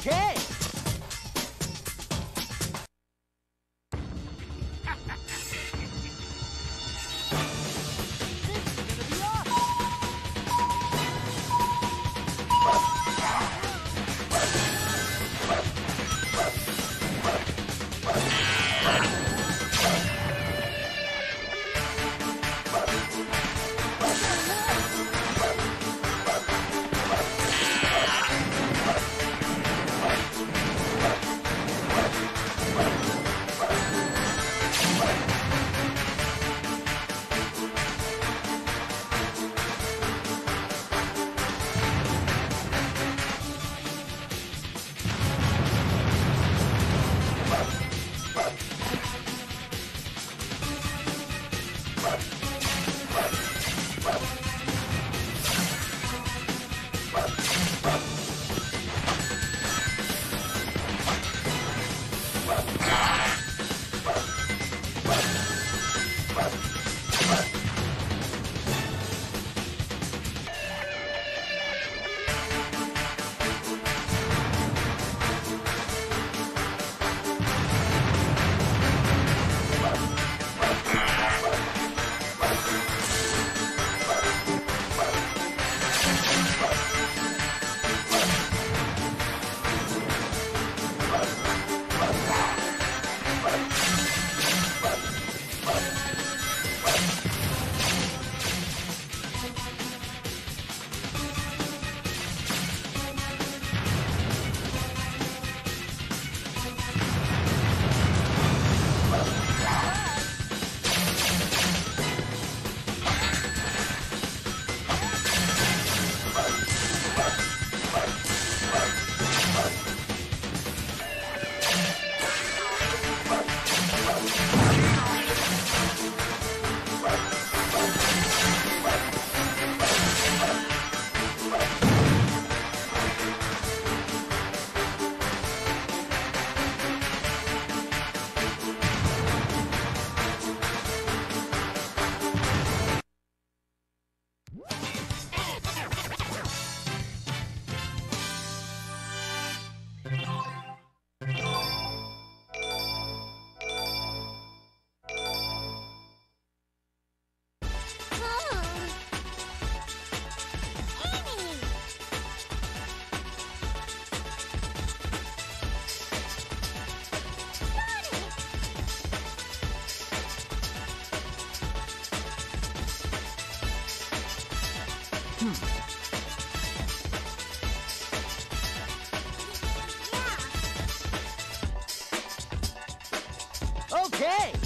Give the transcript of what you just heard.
Okay. Hmm. Okay.